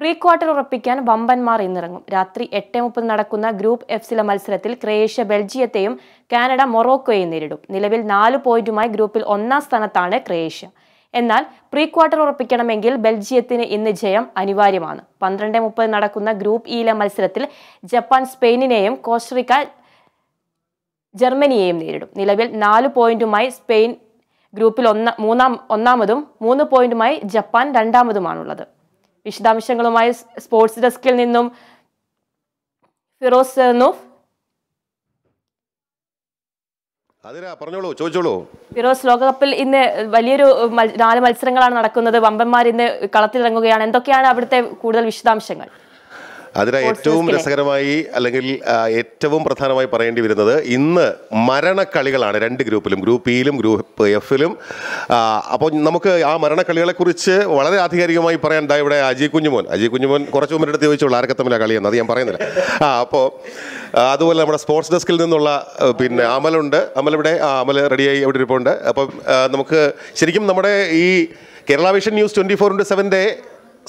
Pre quarter ഉറപ്പിക്കാൻ വമ്പന്മാർ ഇന്നിറങ്ങും. രാത്രി എട്ട് മുപ്പത് നടക്കുന്ന ഗ്രൂപ്പ് എഫ്സിലെ മത്സരത്തിൽ ക്രൊയേഷ്യ ബെൽജിയത്തെയും കാനഡ മൊറോക്കോയെയും നേരിടും. നിലവിൽ നാല് പോയിന്റുമായി ഗ്രൂപ്പിൽ ഒന്നാം സ്ഥാനത്താണ് ക്രൊയേഷ്യ എന്നാൽ പ്രീ ക്വാർട്ടർ ഉറപ്പിക്കണമെങ്കിൽ ബെൽജിയത്തിന് ഇന്ന് ജയം അനിവാര്യമാണ്. പന്ത്രണ്ട് മുപ്പത് നടക്കുന്ന ഗ്രൂപ്പ് ഇയിലെ മത്സരത്തിൽ ജപ്പാൻ സ്പെയിനിനെയും കോസ്റ്ററിക്ക ജർമ്മനിയെയും നേരിടും. നിലവിൽ നാല് പോയിന്റുമായി സ്പെയിൻ ഗ്രൂപ്പിൽ ഒന്ന മൂന്നാം ഒന്നാമതും മൂന്ന് പോയിന്റുമായി ജപ്പാൻ രണ്ടാമതുമാണുള്ളത്. വിശദാംശങ്ങളുമായി സ്പോർട്സ് ഡെസ്കിൽ നിന്നും ഫിറോസ് നൂഫ് അതിനാ പറഞ്ഞോളൂ ചോദിച്ചോളൂ. ഫിറോസ് ലോകകപ്പിൽ ഇന്ന് വലിയൊരു നാല് മത്സരങ്ങളാണ് നടക്കുന്നത്. വമ്പന്മാർ ഇന്ന് കളത്തിലിറങ്ങുകയാണ്. എന്തൊക്കെയാണ് അവിടുത്തെ കൂടുതൽ വിശദാംശങ്ങൾ? അതിന് ഏറ്റവും രസകരമായി അല്ലെങ്കിൽ ഏറ്റവും പ്രധാനമായി പറയേണ്ടി വരുന്നത് ഇന്ന് മരണക്കളികളാണ് രണ്ട് ഗ്രൂപ്പിലും ഗ്രൂപ്പ് ഇയിലും ഗ്രൂപ്പ് എഫിലും. അപ്പോൾ നമുക്ക് ആ മരണക്കളികളെക്കുറിച്ച് വളരെ ആധികാരികമായി പറയാൻ ദാ ഇവിടെ അജി കുഞ്ഞുമോൻ. അജി കുഞ്ഞുമോൻ കുറച്ച് മുമ്പ് എടുത്ത് ചോദിച്ചുള്ളൂ ആരൊക്കെ തമ്മിലാണ് കളിയെന്ന്? അത് ഞാൻ പറയുന്നില്ല. ആ അപ്പോൾ അതുപോലെ നമ്മുടെ സ്പോർട്സ് ഡെസ്കിൽ നിന്നുള്ള പിന്നെ അമലുണ്ട്. അമൽ ഇവിടെ ആ അമൽ റെഡിയായി അവിടെ ഇരിപ്പുണ്ട്. അപ്പം നമുക്ക് ശരിക്കും നമ്മുടെ ഈ Kerala vision news twenty four into സെവന്റെ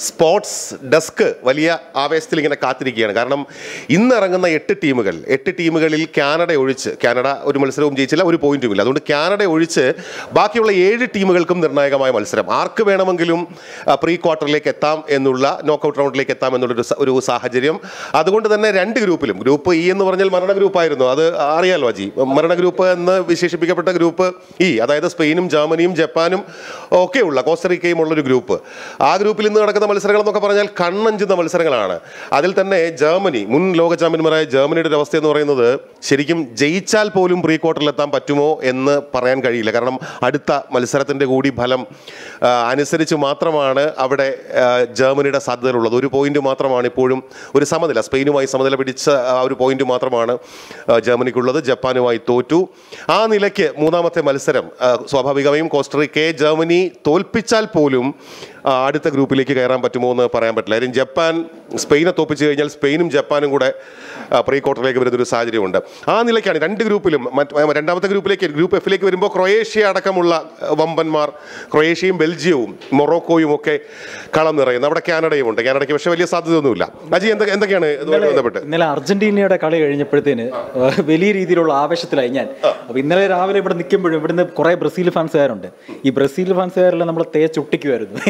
sports desk വലിയ ആവേശത്തിൽ ഇങ്ങനെ കാത്തിരിക്കുകയാണ്. കാരണം ഇന്നിറങ്ങുന്ന എട്ട് ടീമുകൾ എട്ട് ടീമുകളിൽ കാനഡ ഒഴിച്ച് കാനഡ ഒരു മത്സരവും ജയിച്ചില്ല ഒരു പോയിന്റും ഇല്ല. അതുകൊണ്ട് കാനഡ ഒഴിച്ച് ബാക്കിയുള്ള ഏഴ് ടീമുകൾക്കും നിർണായകമായ മത്സരം. ആർക്ക് വേണമെങ്കിലും പ്രീ ക്വാർട്ടറിലേക്ക് എത്താം എന്നുള്ള നോക്കൗട്ട് റൗണ്ടിലേക്ക് എത്താം എന്നുള്ളൊരു ഒരു സാഹചര്യം. അതുകൊണ്ട് തന്നെ രണ്ട് ഗ്രൂപ്പിലും ഗ്രൂപ്പ് ഇ എന്ന് പറഞ്ഞാൽ മരണ ഗ്രൂപ്പായിരുന്നു അത് അറിയാലോ അജി? മരണ ഗ്രൂപ്പ് എന്ന് വിശേഷിപ്പിക്കപ്പെട്ട ഗ്രൂപ്പ് ഇ അതായത് സ്പെയിനും ജർമ്മനിയും ജപ്പാനും ഒക്കെയുള്ള കോസ്റ്ററിക്കയും ഉള്ളൊരു ഗ്രൂപ്പ്. ആ ഗ്രൂപ്പിൽ ഇന്ന് നടക്കുന്ന മത്സരങ്ങൾ എന്നൊക്കെ പറഞ്ഞാൽ കണ്ണഞ്ചുന്ന മത്സരങ്ങളാണ്. അതിൽ തന്നെ ജർമ്മനി മുൻ ലോക ചാമ്പ്യന്മാരായ ജർമ്മനിയുടെ ഒരു അവസ്ഥ എന്ന് പറയുന്നത് ശരിക്കും ജയിച്ചാൽ പോലും പ്രീ ക്വാർട്ടറിൽ എത്താൻ പറ്റുമോ എന്ന് പറയാൻ കഴിയില്ല. കാരണം അടുത്ത മത്സരത്തിന്റെ കൂടി ഫലം അനുസരിച്ച് മാത്രമാണ് അവിടെ ജർമ്മനിയുടെ സാധ്യതകളുള്ളത്. ഒരു പോയിന്റ് മാത്രമാണ് ഇപ്പോഴും ഒരു സമനില സ്പെയിനുമായി സമനില പിടിച്ച ആ ഒരു പോയിന്റ് മാത്രമാണ് ജർമ്മനിക്കുള്ളത്. ജപ്പാനുമായി തോറ്റു. ആ നിലയ്ക്ക് മൂന്നാമത്തെ മത്സരം സ്വാഭാവികമായും കോസ്റ്ററിക്കയെ ജർമ്മനി തോൽപ്പിച്ചാൽ പോലും അടുത്ത ഗ്രൂപ്പിലേക്ക് കയറാൻ പറ്റുമോ എന്ന് പറയാൻ പറ്റില്ല. കാര്യം ജപ്പാൻ സ്പെയിനെ തോപ്പിച്ച് കഴിഞ്ഞാൽ സ്പെയിനും ജപ്പാനും കൂടെ പ്രീ ക്വാർട്ടറിലേക്ക് വരുന്നൊരു സാഹചര്യമുണ്ട്. ആ നിലയ്ക്കാണ് രണ്ട് ഗ്രൂപ്പിലും രണ്ടാമത്തെ ഗ്രൂപ്പിലേക്ക് ഗ്രൂപ്പ് എഫിലേക്ക് വരുമ്പോൾ ക്രൊയേഷ്യ അടക്കമുള്ള വമ്പന്മാർ ക്രൊയേഷ്യയും ബെൽജിയവും മൊറോക്കോയും ഒക്കെ കളം നിറയുന്നു. അവിടെ കാനഡയും ഉണ്ട്. കാനഡയ്ക്ക് പക്ഷേ വലിയ സാധ്യതയൊന്നുമില്ല. അജി എന്തൊക്കെ എന്തൊക്കെയാണ് ബന്ധപ്പെട്ട്? ഇന്നലെ അർജന്റീനയുടെ കളി കഴിഞ്ഞപ്പോഴത്തേന് വലിയ രീതിയിലുള്ള ആവേശത്തിലായി ഞാൻ. അപ്പോൾ ഇന്നലെ രാവിലെ ഇവിടെ നിൽക്കുമ്പോഴും ഇവിടുന്ന് കുറേ ബ്രസീൽ ഫാൻസുകാരുണ്ട് ഈ ബ്രസീൽ ഫാൻസുകാരെല്ലാം നമ്മൾ തേച്ചൊട്ടിക്കുമായിരുന്നു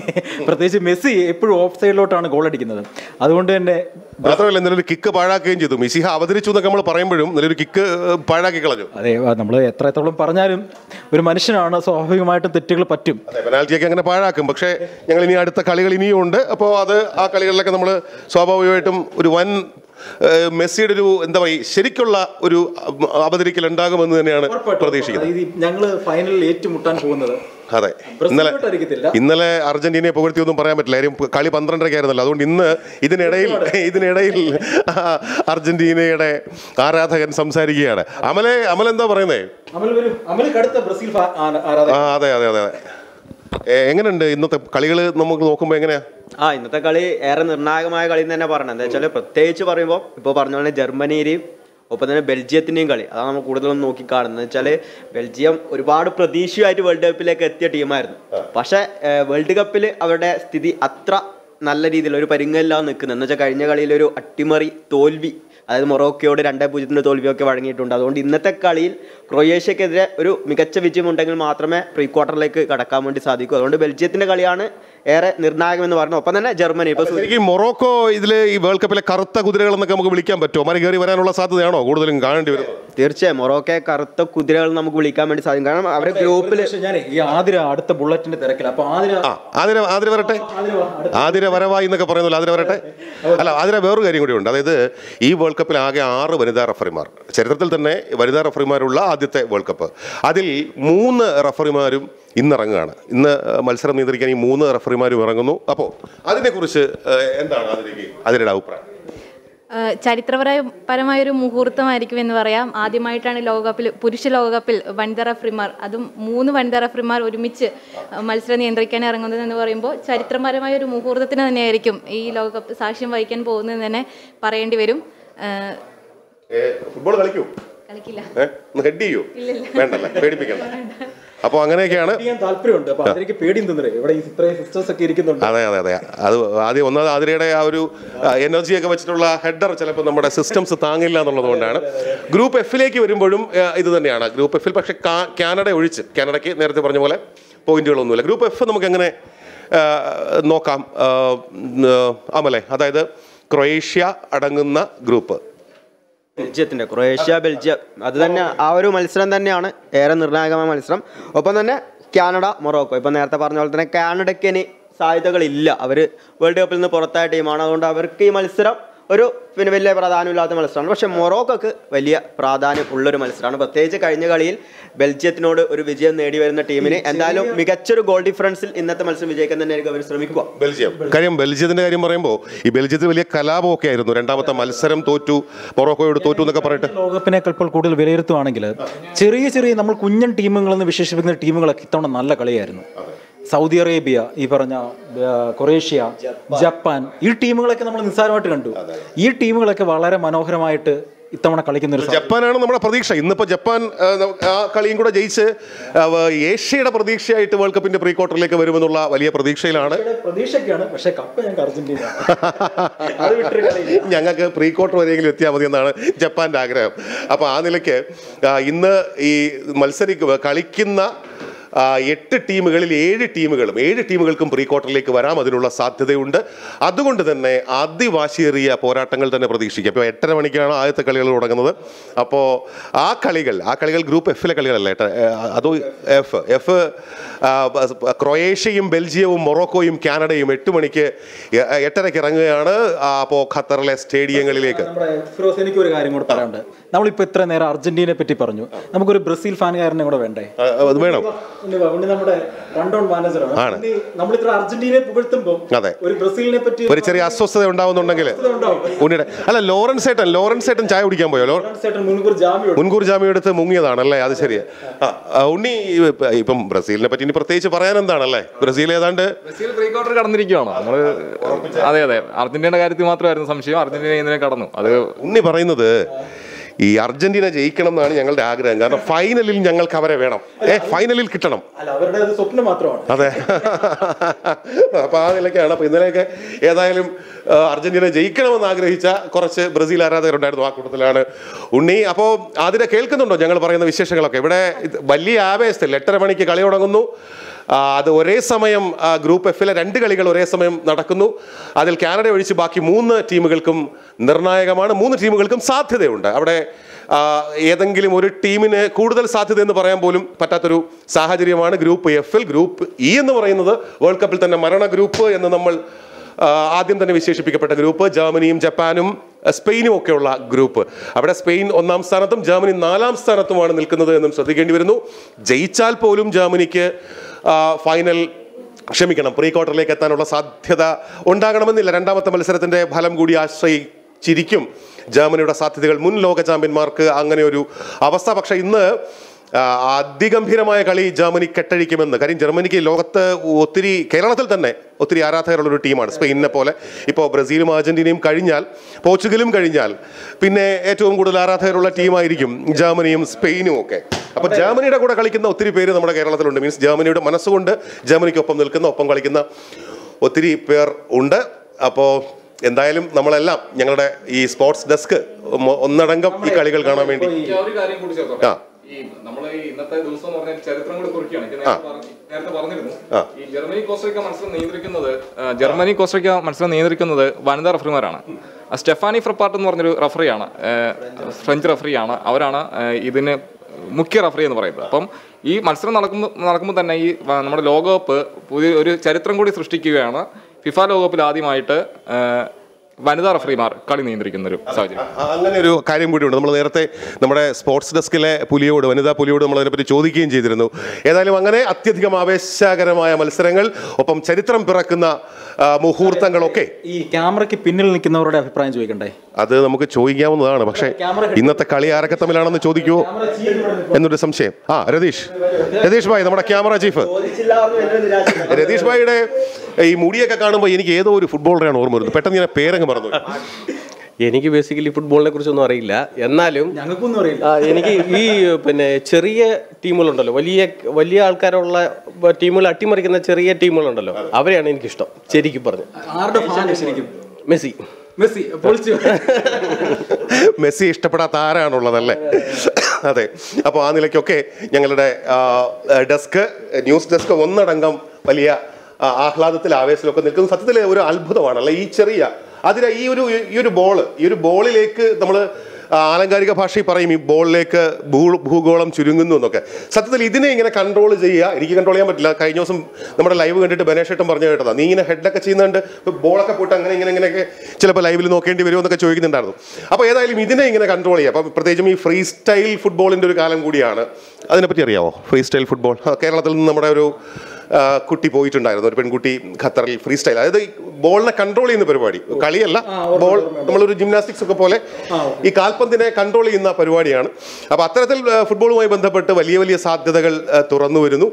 പ്രത്യേകിച്ച് മെസ്സി എപ്പോഴും ഓഫ് സൈഡിലോട്ടാണ് ഗോൾ അടിക്കുന്നത്. അതുകൊണ്ട് തന്നെ മാത്രമല്ല ഇന്നലെ ഒരു കിക്ക് പാഴാക്കുകയും ചെയ്തു. മെസ്സിഹ അവതരിച്ചു എന്നൊക്കെ നമ്മൾ പറയുമ്പോഴും നല്ലൊരു കിക്ക് പാഴാക്കി കളഞ്ഞു. അതെ നമ്മൾ എത്രത്തോളം പറഞ്ഞാലും ഒരു മനുഷ്യനാണ് സ്വാഭാവികമായിട്ടും തെറ്റുകൾ പറ്റും. അതെ പെനാൽറ്റിയൊക്കെ അങ്ങനെ പാഴാക്കും. പക്ഷേ ഞങ്ങൾ ഇനി അടുത്ത കളികൾ ഇനിയും ഉണ്ട്. അപ്പോൾ അത് ആ കളികളിലൊക്കെ നമ്മൾ സ്വാഭാവികമായിട്ടും ഒരു വൻ മെസ്സിയുടെ ഒരു എന്താ പറയുക ശരിക്കുള്ള ഒരു അവതരിക്കൽ ഉണ്ടാകുമെന്ന് തന്നെയാണ് പ്രതീക്ഷിക്കുന്നത്. ഞങ്ങൾ ഫൈനലിൽ ഏറ്റുമുട്ടാൻ പോകുന്നത് അതെ. ഇന്നലെ. ഇന്നലെ അർജന്റീനയെ പുകഴ്ത്തിയൊന്നും പറയാൻ പറ്റില്ല. കാര്യം കളി പന്ത്രണ്ടരയ്ക്ക് ആയിരുന്നല്ലോ അതുകൊണ്ട് ഇന്ന് ഇതിനിടയിൽ ഇതിനിടയിൽ അർജന്റീനയുടെ ആരാധകൻ സംസാരിക്കുകയാണ്. അമലെ അമൽ എന്താ പറയുന്നേ? ആ- അതെ അതെ അതെ എങ്ങനെയുണ്ട് ഇന്നത്തെ കളികൾ നമുക്ക് നോക്കുമ്പോൾ എങ്ങനെയാ? ആ ഇന്നത്തെ കളി ഏറെ നിർണായകമായ കളി എന്ന് തന്നെ പറയണം. എന്താ വെച്ചാൽ പ്രത്യേകിച്ച് പറയുമ്പോൾ ഇപ്പോൾ പറഞ്ഞ പോലെ ജർമ്മനിയുടെയും ഒപ്പം തന്നെ ബെൽജിയത്തിന്റെയും കളി. അതാണ് നമ്മൾ കൂടുതലും നോക്കി കാണുന്നത്. വെച്ചാൽ ബെൽജിയം ഒരുപാട് പ്രതീക്ഷയായിട്ട് വേൾഡ് കപ്പിലേക്ക് എത്തിയ ടീമായിരുന്നു പക്ഷേ വേൾഡ് കപ്പിൽ അവരുടെ സ്ഥിതി അത്ര നല്ല രീതിയിൽ ഒരു പരിങ്ങലില്ലാതെ നിൽക്കുന്നത് എന്ന് വെച്ചാൽ കഴിഞ്ഞ കളിയിൽ ഒരു അട്ടിമറി തോൽവി അതായത് മൊറോക്കയോട് രണ്ടേ പൂജ്യത്തിന്റെ തോൽവിയൊക്കെ വഴങ്ങിയിട്ടുണ്ട്. അതുകൊണ്ട് ഇന്നത്തെ കളിയിൽ ക്രൊയേഷ്യക്കെതിരെ ഒരു മികച്ച വിജയം ഉണ്ടെങ്കിൽ മാത്രമേ പ്രീ ക്വാർട്ടറിലേക്ക് കടക്കാൻ വേണ്ടി സാധിക്കൂ. അതുകൊണ്ട് ബെൽജിയത്തിന്റെ കളിയാണ് ഏറെ നിർണായകമെന്ന് പറഞ്ഞു ഒപ്പം തന്നെ ജർമ്മനി. ഇപ്പോൾ ഈ മൊറോക്കോ ഇതിൽ ഈ വേൾഡ് കപ്പിലെ കറുത്ത കുതിരകൾ എന്നൊക്കെ നമുക്ക് വിളിക്കാൻ പറ്റുമോ? മറി കയറി വരാനുള്ള സാധ്യതയാണോ കൂടുതലും കാണേണ്ടി വരും തീർച്ചയായും മൊറോക്കെ കറുത്ത കുതിരകൾ നമുക്ക് വിളിക്കാൻ വേണ്ടി സാധിക്കും. കാരണം അവരെ ഗ്രൂപ്പിൽ ഈ ആതിര അടുത്ത ബുള്ളറ്റിന്റെ തിരക്കിൽ. അപ്പൊ ആതിര ആതിര വരട്ടെ. ആതിര വരവായി എന്നൊക്കെ പറയുന്നല്ലോ ആതിര വരട്ടെ. അല്ല ആതിര വേറൊരു കാര്യം കൂടിയുണ്ട് അതായത് ഈ വേൾഡ് കപ്പിൽ ആകെ ആറ് വനിതാ റഫറിമാർ ചരിത്രത്തിൽ തന്നെ വനിതാ റഫറിമാരുള്ള ആദ്യത്തെ വേൾഡ് കപ്പ് അതിൽ മൂന്ന് റഫറിമാരും ഇന്നിറങ്ങുകയാണ്. ഇന്ന് മത്സരം നിയന്ത്രിക്കാൻ ഈ മൂന്ന് റഫറിമാരും ഇറങ്ങുന്നു. അപ്പോൾ അതിനെക്കുറിച്ച് എന്താണ് അതിലേക്ക് അതിരുടെ അഭിപ്രായം? ചരിത്രപരമായ ഒരു മുഹൂർത്തമായിരിക്കും എന്ന് പറയാം. ആദ്യമായിട്ടാണ് ലോകകപ്പിൽ പുരുഷ ലോകകപ്പിൽ വനിതാ റഫറിമാർ അതും മൂന്ന് വനിതാ റഫറിമാർ ഒരുമിച്ച് മത്സരം നിയന്ത്രിക്കാൻ ഇറങ്ങുന്നത് എന്ന് പറയുമ്പോൾ ചരിത്രപരമായ ഒരു മുഹൂർത്തത്തിന് തന്നെയായിരിക്കും ഈ ലോകകപ്പ് സാക്ഷ്യം വഹിക്കാൻ പോകുന്നത് തന്നെ പറയേണ്ടി വരും. ഫുട്ബോൾ കളിക്കൂ? കളിക്കില്ല. ഹെഡ് ചെയ്യൂ. വേണ്ടല്ലേ? പേടിപ്പിക്കണ്ട അപ്പോൾ അങ്ങനെയൊക്കെയാണ്. താല്പര്യമുണ്ട്. അതെ അതെ അതെ. അത് ആദ്യം ഒന്നാമത് ആതിരയുടെ ആ ഒരു എനർജിയൊക്കെ വെച്ചിട്ടുള്ള ഹെഡർ ചിലപ്പോൾ നമ്മുടെ സിസ്റ്റംസ് താങ്ങില്ല എന്നുള്ളത് കൊണ്ടാണ്. ഗ്രൂപ്പ് എഫിലേക്ക് വരുമ്പോഴും ഇത് തന്നെയാണ്. ഗ്രൂപ്പ് എഫിൽ പക്ഷെ കാനഡ ഒഴിച്ച് കാനഡയ്ക്ക് നേരത്തെ പറഞ്ഞ പോലെ പോയിന്റുകളൊന്നുമില്ല ഗ്രൂപ്പ് എഫ് നമുക്ക് എങ്ങനെ നോക്കാം. അമലെ അതായത് ക്രൊയേഷ്യ അടങ്ങുന്ന ഗ്രൂപ്പ് ബെൽജിയത്തിന്റെ ക്രൊയേഷ്യ ബെൽജിയം അത്. തന്നെ ആ ഒരു മത്സരം തന്നെയാണ് ഏറെ നിർണായകമായ മത്സരം. ഒപ്പം തന്നെ കാനഡ മൊറോക്കോ. ഇപ്പം നേരത്തെ പറഞ്ഞ പോലെ തന്നെ കാനഡയ്ക്ക് ഇനി സാധ്യതകളില്ല. അവർ വേൾഡ് കപ്പിൽ നിന്ന് പുറത്തായ ടീമാണ്. അതുകൊണ്ട് അവർക്ക് ഈ മത്സരം ഒരു പിന്നെ വലിയ പ്രാധാന്യമില്ലാത്ത മത്സരമാണ്. പക്ഷേ മൊറോക്കോക്ക് വലിയ പ്രാധാന്യം ഉള്ളൊരു മത്സരമാണ്. പ്രത്യേകിച്ച് കഴിഞ്ഞ കളിയിൽ ബെൽജിയത്തിനോട് ഒരു വിജയം നേടി വരുന്ന ടീമിന് എന്തായാലും മികച്ചൊരു ഗോൾ ഡിഫറൻസിൽ ഇന്നത്തെ മത്സരം വിജയിക്കാൻ തന്നെ അവർ ശ്രമിക്കുക. ബെൽജിയം. കാര്യം ബെൽജിയത്തിന്റെ കാര്യം പറയുമ്പോൾ ഈ ബെൽജിയത്തിൽ വലിയ കലാപമൊക്കെ ആയിരുന്നു. രണ്ടാമത്തെ മത്സരം തോറ്റു മൊറോക്കോയോട് തോറ്റു എന്നൊക്കെ പറഞ്ഞിട്ട്. ലോകകപ്പിനേക്കാൾ ഇപ്പോൾ കൂടുതൽ വിലയിരുത്തുവാണെങ്കിൽ ചെറിയ ചെറിയ നമ്മൾ കുഞ്ഞൻ ടീമുകളെന്ന് വിശേഷിപ്പിക്കുന്ന ടീമുകളൊക്കെ ഇത്തവണ നല്ല കളിയായിരുന്നു. സൗദി അറേബ്യ ഈ പറഞ്ഞ കൊറേഷ്യ ജപ്പാൻ. ഈ ടീമുകളൊക്കെ നമ്മൾ നിസ്സാരമായിട്ട് കണ്ടു. ഈ ടീമുകളൊക്കെ വളരെ മനോഹരമായിട്ട് ഇത്തവണ കളിക്കുന്ന ഒരു ജപ്പാനാണ് നമ്മുടെ പ്രതീക്ഷ. ഇന്നിപ്പോ ജപ്പാൻ ആ, കളിയും കൂടെ ജയിച്ച് ഏഷ്യയുടെ പ്രതീക്ഷയായിട്ട് വേൾഡ് കപ്പിന്റെ പ്രീ ക്വാർട്ടറിലേക്ക് വരുമെന്നുള്ള വലിയ പ്രതീക്ഷയിലാണ്. പ്രതീക്ഷയ്ക്കാണ് പക്ഷേ കപ്പ് ഞങ്ങൾക്ക് അർജന്റീന. ഞങ്ങൾക്ക് പ്രീ ക്വാർട്ടർ വരെയെങ്കിലും എത്തിയാൽ മതി എന്നാണ് ജപ്പാന്റെ ആഗ്രഹം. അപ്പോൾ ആ നിലയ്ക്ക് ഇന്ന് ഈ മത്സരിക്കുക കളിക്കുന്ന എട്ട് ടീമുകളിൽ ഏഴ് ടീമുകളും ഏഴ് ടീമുകൾക്കും പ്രീ ക്വാർട്ടറിലേക്ക് വരാം. അതിനുള്ള സാധ്യതയുണ്ട്. അതുകൊണ്ട് തന്നെ അതിവാശിയേറിയ പോരാട്ടങ്ങൾ തന്നെ പ്രതീക്ഷിക്കാം. ഇപ്പോൾ എട്ടര മണിക്കാണ് ആദ്യത്തെ കളികൾ തുടങ്ങുന്നത്. അപ്പോൾ ആ കളികൾ ആ കളികൾ ഗ്രൂപ്പ് എഫിലെ കളികളല്ല? അതോ എഫ് എഫ് ക്രൊയേഷ്യയും ബെൽജിയവും മൊറോക്കോയും കാനഡയും എട്ട് മണിക്ക് എട്ടരയ്ക്ക് ഇറങ്ങുകയാണ്. അപ്പോൾ ഖത്തറിലെ സ്റ്റേഡിയങ്ങളിലേക്ക്. ഫിറോസ് എനിക്ക് ഒരു കാര്യം കൂടെ പറയാനുണ്ട്. നമ്മളിപ്പോൾ ഇത്ര നേരം അർജന്റീനയെ പറ്റി പറഞ്ഞു. നമുക്കൊരു ബ്രസീൽ ഫാനുകാരനെ കൂടെ വേണ്ടേ? അത് വേണം. ഉണ്ണി വാ, ഉണ്ണി നമ്മുടെ റൺഡൗൺ മാനേജറാണ് ആണ്. ഉണ്ണി നമ്മളിത്ര അർജന്റീനയെ പുകഴ്ത്തുമ്പോൾ അതെ. ഒരു ബ്രസീലിനെ പറ്റി ഒരു ചെറിയ അസ്വസ്ഥത ഉണ്ടാവുന്നുണ്ടെങ്കിൽ. ഉണ്ണിയുടെ അല്ല ലോറൻസ് ഏട്ടൻ ലോറൻസ് ഏട്ടൻ ചായ കുടിക്കാൻ പോയോ? ലോറൻസ് മുൻകൂർ ജാമ്യം എടുത്തു. മുൻകൂർ ജാമ്യം എടുത്ത് മുങ്ങിയതാണല്ലേ അത് ശരിയാ. ആ, ഉണ്ണി ഇപ്പം ബ്രസീലിനെ പറ്റി ഇനി പ്രത്യേകിച്ച് പറയാൻ എന്താണല്ലേ ബ്രസീൽ ഏതാണ്ട് ബ്രസീൽ പ്രീ ക്വാർട്ടർ കടന്നിരിക്കുകയാണ് നമ്മൾ അതെ അതെ. അർജന്റീനയുടെ കാര്യത്തിൽ മാത്രമായിരുന്നു സംശയം. അർജന്റീന ഇന്നലെ കടന്നു. അത് ഉണ്ണി പറയുന്നത് ഈ അർജന്റീന ജയിക്കണം എന്നാണ് ഞങ്ങളുടെ ആഗ്രഹം. കാരണം ഫൈനലിൽ ഞങ്ങൾക്ക് അവരെ വേണം. ഏ ഫൈനലിൽ കിട്ടണം. സ്വപ്നം മാത്രമാണ്. അതെ. അപ്പോൾ ആ നിലയ്ക്കാണ്. അപ്പോൾ ഇന്നലെയൊക്കെ ഏതായാലും അർജന്റീന ജയിക്കണമെന്ന് ആഗ്രഹിച്ച കുറച്ച് ബ്രസീൽ ആരാധകരുണ്ടായിരുന്നു ആ കൂട്ടത്തിലാണ് ഉണ്ണി. അപ്പോൾ അതിനെ കേൾക്കുന്നുണ്ടോ? ഞങ്ങൾ പറയുന്ന വിശേഷങ്ങളൊക്കെ. ഇവിടെ വലിയ ആവേശത്തിൽ എട്ടര മണിക്ക് കളി തുടങ്ങുന്നു. അത് ഒരേ സമയം ഗ്രൂപ്പ് എഫിലെ രണ്ട് കളികൾ ഒരേ സമയം നടക്കുന്നു. അതിൽ കാനഡ ഒഴിച്ച് ബാക്കി മൂന്ന് ടീമുകൾക്കും നിർണായകമാണ്. മൂന്ന് ടീമുകൾക്കും സാധ്യതയുണ്ട്. അവിടെ ഏതെങ്കിലും ഒരു ടീമിന് കൂടുതൽ സാധ്യത എന്ന് പറയാൻ പോലും പറ്റാത്തൊരു സാഹചര്യമാണ് ഗ്രൂപ്പ് എഫിൽ ഗ്രൂപ്പ് ഇ എന്ന് പറയുന്നത് വേൾഡ് കപ്പിൽ തന്നെ മരണ ഗ്രൂപ്പ് എന്ന് നമ്മൾ ആദ്യം തന്നെ വിശേഷിപ്പിക്കപ്പെട്ട ഗ്രൂപ്പ് ജർമ്മനിയും ജപ്പാനും സ്പെയിനും ഒക്കെയുള്ള ഗ്രൂപ്പ് അവിടെ സ്പെയിൻ ഒന്നാം സ്ഥാനത്തും ജർമ്മനി നാലാം സ്ഥാനത്തുമാണ് നിൽക്കുന്നത് എന്നും ശ്രദ്ധിക്കേണ്ടി വരുന്നു. ജയിച്ചാൽ പോലും ജർമ്മനിക്ക് ഫൈനൽ ക്ഷമിക്കണം. പ്രീ ക്വാർട്ടറിലേക്ക് എത്താനുള്ള സാധ്യത ഉണ്ടാകണമെന്നില്ല. രണ്ടാമത്തെ മത്സരത്തിന്റെ ഫലം കൂടി ആശ്രയിച്ചിരിക്കും. ജർമ്മനിയുടെ സാധ്യതകൾ മുൻ ലോക ചാമ്പ്യന്മാർക്ക് അങ്ങനെ ഒരു അവസ്ഥ. പക്ഷേ ഇന്ന് അതിഗംഭീരമായ കളി ജർമ്മനി കെട്ടഴിക്കുമെന്ന്. കാര്യം ജർമ്മനിക്ക് ലോകത്ത് ഒത്തിരി കേരളത്തിൽ തന്നെ ഒത്തിരി ആരാധകരുള്ള ഒരു ടീമാണ് സ്പെയിനിനെ പോലെ. ഇപ്പോൾ ബ്രസീലും അർജന്റീനയും കഴിഞ്ഞാൽ പോർച്ചുഗലും കഴിഞ്ഞാൽ പിന്നെ ഏറ്റവും കൂടുതൽ ആരാധകരുള്ള ടീമായിരിക്കും ജർമ്മനിയും സ്പെയിനും ഒക്കെ. അപ്പോൾ ജർമ്മനിയുടെ കൂടെ കളിക്കുന്ന ഒത്തിരി പേര് നമ്മുടെ കേരളത്തിലുണ്ട്. മീൻസ് ജർമ്മനിയുടെ മനസ്സുകൊണ്ട് ജർമ്മനിക്കൊപ്പം നിൽക്കുന്ന ഒപ്പം കളിക്കുന്ന ഒത്തിരി പേർ ഉണ്ട്. അപ്പോൾ എന്തായാലും നമ്മളെല്ലാം ഞങ്ങളുടെ ഈ സ്പോർട്സ് ഡെസ്ക് ഒന്നടങ്കം ഈ കളികൾ കാണാൻ വേണ്ടി. ആ. ഈ നമ്മൾ ഇന്നത്തെ ദിവസം എന്ന് പറഞ്ഞാൽ ചരിത്രം കൂടി കുറിക്കുകയാണ്. നേരത്തെ പറഞ്ഞിരുന്നു. ഈ ജർമ്മനി കോസ്റ്ററിക്ക മത്സരം നിയന്ത്രിക്കുന്നത് ജർമ്മനി കോസ്റ്ററിക്ക മത്സരം നിയന്ത്രിക്കുന്നത് വനിതാ റഫറിമാരാണ്. സ്റ്റെഫാനി ഫ്രപ്പാർട്ട് എന്ന് പറഞ്ഞൊരു റഫറിയാണ്. ഫ്രഞ്ച് റഫറിയാണ്. അവരാണ് ഇതിന് മുഖ്യ റഫറി എന്ന് പറയുന്നത്. അപ്പം ഈ മത്സരം നടക്കുമ്പോൾ നടക്കുമ്പോൾ തന്നെ ഈ നമ്മുടെ ലോകകപ്പ് പുതിയ ഒരു ചരിത്രം കൂടി സൃഷ്ടിക്കുകയാണ്. ഫിഫ ലോകകപ്പിൽ ആദ്യമായിട്ട് വനിതാ റഫറിമാർ കളി നിയന്ത്രിക്കുന്ന ഒരു സാഹചര്യം. അങ്ങനെ ഒരു കാര്യം കൂടിയുണ്ട്. നമ്മൾ നേരത്തെ നമ്മുടെ സ്പോർട്സ് ഡെസ്കിലെ പുലിയോട് വനിതാ പുലിയോട് നമ്മൾ അതിനെപ്പറ്റി ചോദിക്കുകയും ചെയ്തിരുന്നു. ഏതായാലും അങ്ങനെ അത്യധികം ആവേശകരമായ മത്സരങ്ങൾ ഒപ്പം ചരിത്രം പിറക്കുന്ന മുഹൂർത്തങ്ങളൊക്കെ. ഈ ക്യാമറയ്ക്ക് പിന്നിൽ നിൽക്കുന്നവരുടെ അഭിപ്രായം ചോദിക്കണ്ടേ? അത് നമുക്ക് ചോദിക്കാവുന്നതാണ്. പക്ഷേ ഇന്നത്തെ കളി ആരൊക്കെ തമ്മിലാണെന്ന് ചോദിക്കുമോ എന്നൊരു സംശയം. ആ രതീഷ്. രതീഷ് ഭായ് നമ്മുടെ ക്യാമറ ചീഫ്. രതീഷ് ഭായിയുടെ ഈ മുടിയൊക്കെ കാണുമ്പോൾ എനിക്ക് ഏതോ ഒരു ഫുട്ബോളറെയാണ് ഓർമ്മ വരുന്നത്. പെട്ടെന്ന് ഞാൻ പേരങ്ങ് മറന്നു എനിക്ക് ബേസിക്കലി ഫുട്ബോളിനെ കുറിച്ചൊന്നും അറിയില്ല. എന്നാലും ഞങ്ങൾക്കൊന്നും അറിയില്ല. എനിക്ക് ഈ പിന്നെ ചെറിയ ടീമുകളുണ്ടല്ലോ. വലിയ വലിയ ആൾക്കാരുള്ള ടീമുകൾ അട്ടിമറിക്കുന്ന ചെറിയ ടീമുകളുണ്ടല്ലോ. അവരെയാണ് എനിക്കിഷ്ടം. ശരിക്കും പറഞ്ഞു. ആരുടെ ശരിക്കും? മെസ്സി. മെസ്സി. മെസ്സി ഇഷ്ടപ്പെടാത്ത ആരാണുള്ളതല്ലേ? അതെ. അപ്പോൾ ആ നിലയ്ക്കൊക്കെ ഞങ്ങളുടെ ഡെസ്ക് ന്യൂസ് ഡെസ്ക് ഒന്നടങ്കം വലിയ ആഹ്ലാദത്തിൽ ആവേശത്തിലൊക്കെ നിൽക്കുന്നത് സത്യത്തിൽ ഒരു അത്ഭുതമാണല്ലേ ഈ ചെറിയ അതിന് ഈ ഒരു ഈ ഒരു ബോൾ ഈ ഒരു ബോളിലേക്ക് നമ്മൾ ആലങ്കാരിക ഭാഷയിൽ പറയും ഈ ബോളിലേക്ക് ഭൂ ഭൂഗോളം ചുരുങ്ങുന്നു എന്നൊക്കെ. സത്യത്തിൽ ഇതിനെ ഇങ്ങനെ കൺട്രോൾ ചെയ്യുക എനിക്ക് കൺട്രോൾ ചെയ്യാൻ പറ്റില്ല. കഴിഞ്ഞ ദിവസം നമ്മുടെ ലൈവ് കണ്ടിട്ട് ബനേഷേട്ടൻ പറഞ്ഞു കേട്ടതാ നീ ഇങ്ങനെ ഹെഡൊക്കെ ചെയ്യുന്നുണ്ട് ബോളൊക്കെ പോയിട്ട് അങ്ങനെ ഇങ്ങനെ ഇങ്ങനെയൊക്കെ ചിലപ്പോൾ ലൈവിൽ നോക്കേണ്ടി വരുമോ എന്നൊക്കെ ചോദിക്കുന്നുണ്ടായിരുന്നു. അപ്പോൾ ഏതായാലും ഇതിനെ ഇങ്ങനെ കൺട്രോൾ ചെയ്യുക. അപ്പം പ്രത്യേകിച്ചും ഈ ഫ്രീ സ്റ്റൈൽ ഫുട്ബോളിന്റെ ഒരു കാലം കൂടിയാണ്. അതിനെപ്പറ്റി അറിയാമോ ഫ്രീ സ്റ്റൈൽ ഫുട്ബോൾ കേരളത്തിൽ നിന്ന് നമ്മുടെ ഒരു കുട്ടി പോയിട്ടുണ്ടായിരുന്നു. ഒരു പെൺകുട്ടി ഖത്തറിൽ ഫ്രീ സ്റ്റൈൽ അതായത് ബോളിനെ കൺട്രോൾ ചെയ്യുന്ന പരിപാടി. കളിയല്ല. ബോൾ നമ്മളൊരു ജിംനാസ്റ്റിക്സ് ഒക്കെ പോലെ ഈ കാൽപന്തിനെ കൺട്രോൾ ചെയ്യുന്ന പരിപാടിയാണ്. അപ്പോൾ അത്തരത്തിൽ ഫുട്ബോളുമായി ബന്ധപ്പെട്ട് വലിയ വലിയ സാധ്യതകൾ തുറന്നു വരുന്നു.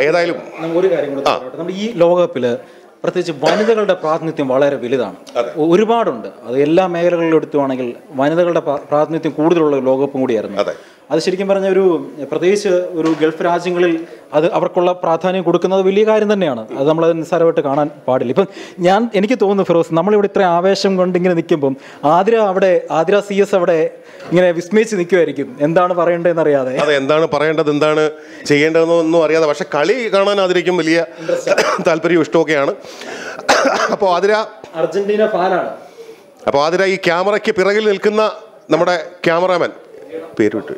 ഏതായാലും ഒരു കാര്യം കൂടെ പറയട്ടെ. നമ്മുടെ ഈ ലോകകപ്പിൽ പ്രത്യേകിച്ച് വനിതകളുടെ പ്രാതിനിധ്യം വളരെ വലുതാണ്. ഒരുപാടുണ്ട്. അത് എല്ലാ മേഖലകളിലും എടുത്തുവാണെങ്കിൽ വനിതകളുടെ പ്രാ- പ്രാതിനിധ്യം കൂടുതലുള്ള ലോകകപ്പും കൂടിയായിരുന്നു. അതെ. ശരിക്കും പറഞ്ഞ ഒരു പ്രത്യേകിച്ച് ഒരു ഗൾഫ് രാജ്യങ്ങളിൽ അത് അവർക്കുള്ള പ്രാധാന്യം കൊടുക്കുന്നത് വലിയ കാര്യം തന്നെയാണ്. അത് നമ്മൾ നിസ്സാരമായിട്ട് കാണാൻ പാടില്ല. ഇപ്പം ഞാൻ എനിക്ക് തോന്നുന്നു ഫിറോസ് നമ്മളിവിടെ ഇത്ര ആവേശം കൊണ്ടിങ്ങനെ നിൽക്കുമ്പം ആതിര അവിടെ ആതിര സി എസ് അവിടെ ഇങ്ങനെ വിസ്മയിച്ച് നിൽക്കുമായിരിക്കും എന്താണ് പറയേണ്ടതെന്ന് അറിയാതെ അതെ എന്താണ് പറയേണ്ടത് എന്താണ് ചെയ്യേണ്ടതെന്നൊന്നും അറിയാതെ. പക്ഷെ കളി കാണാൻ ആതിരിക്കും വലിയ താല്പര്യവും ഇഷ്ടമൊക്കെയാണ് അപ്പോൾ ആതിര അർജന്റീന ഫാനാണ്. അപ്പോൾ ആതിര ഈ ക്യാമറയ്ക്ക് പിറകിൽ നിൽക്കുന്ന നമ്മുടെ ക്യാമറാമാൻ പേര് വിട്ടു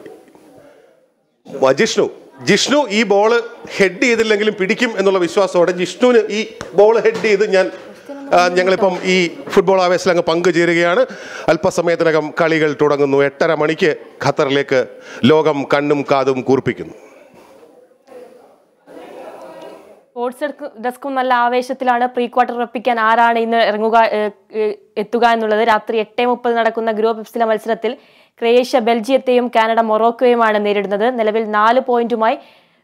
ജിഷ്ണു. ജിഷ്ണു ഈ ബോൾ ഹെഡ് ചെയ്തില്ലെങ്കിലും പിടിക്കും എന്നുള്ള വിശ്വാസത്തോടെ ജിഷ്ണുവിന് ഈ ബോൾ ഹെഡ് ചെയ്ത് ഞാൻ ഞങ്ങളിപ്പം ഈ ഫുട്ബോൾ ആവേശത്തിൽ അങ്ങ് പങ്കുചേരുകയാണ്. അല്പസമയത്തിനകം കളികൾ തുടങ്ങുന്നു. എട്ടര മണിക്ക് ഖത്തറിലേക്ക് ലോകം കണ്ണും കാതും കൂർപ്പിക്കുന്നു. സ്പോർട്സ് ഡെസ്ക് നല്ല ആവേശത്തിലാണ്. പ്രീ ക്വാർട്ടർ ഉറപ്പിക്കാൻ ആരാണ് ഇന്ന് ഇറങ്ങുക എത്തുക എന്നുള്ളത്. രാത്രി എട്ടേ മുപ്പത് നടക്കുന്ന ഗ്രൂപ്പ് എഫ്സിലെ മത്സരത്തിൽ ക്രൊയേഷ്യ ബെൽജിയത്തെയും കാനഡ മൊറോക്കോയുമാണ് നേരിടുന്നത്. നിലവിൽ നാല് പോയിന്റുമായി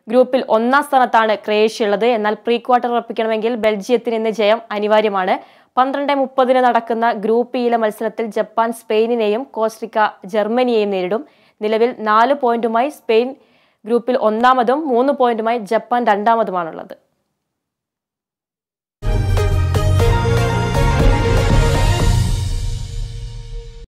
ഗ്രൂപ്പിൽ ഒന്നാം സ്ഥാനത്താണ് ക്രൊയേഷ്യ ഉള്ളത്. എന്നാൽ പ്രീ ക്വാർട്ടർ ഉറപ്പിക്കണമെങ്കിൽ ബെൽജിയത്തിന് ഇന്ന് ജയം അനിവാര്യമാണ്. പന്ത്രണ്ട് മുപ്പതിന് നടക്കുന്ന ഗ്രൂപ്പ് ഇയിലെ മത്സരത്തിൽ ജപ്പാൻ സ്പെയിനിനെയും കോസ്റ്റിക്ക ജർമ്മനിയെയും നേരിടും. നിലവിൽ നാല് പോയിന്റുമായി സ്പെയിൻ ഗ്രൂപ്പിൽ ഒന്നാമതും മൂന്ന് പോയിന്റുമായി ജപ്പാൻ രണ്ടാമതുമാണുള്ളത്.